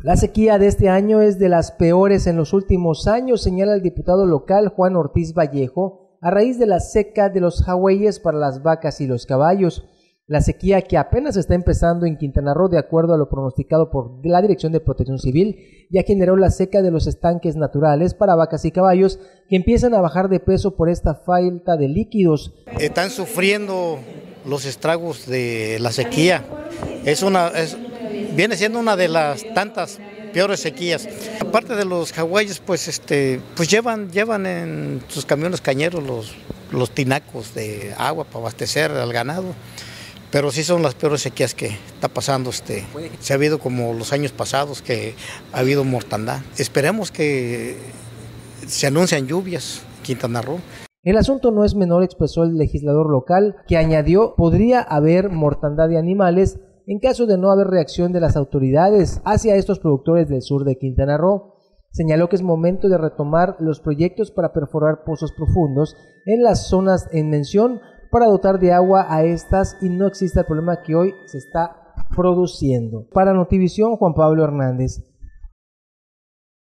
La sequía de este año es de las peores en los últimos años, señala el diputado local Juan Ortiz Vallejo, a raíz de la seca de los jagüeyes para las vacas y los caballos. La sequía que apenas está empezando en Quintana Roo, de acuerdo a lo pronosticado por la Dirección de Protección Civil, ya generó la seca de los estanques naturales para vacas y caballos que empiezan a bajar de peso por esta falta de líquidos. Están sufriendo los estragos de la sequía. Es una, viene siendo una de las tantas peores sequías. Aparte de los hawaiis, pues este, pues llevan, llevan en sus camiones cañeros los, los tinacos de agua para abastecer al ganado. Pero sí son las peores sequías que está pasando. Este, se ha habido como los años pasados que ha habido mortandad. Esperemos que se anuncian lluvias Quintana Roo. El asunto no es menor, expresó el legislador local, que añadió podría haber mortandad de animales en caso de no haber reacción de las autoridades hacia estos productores del sur de Quintana Roo. Señaló que es momento de retomar los proyectos para perforar pozos profundos en las zonas en mención para dotar de agua a estas y no existe el problema que hoy se está produciendo. Para Notivisión, Juan Pablo Hernández.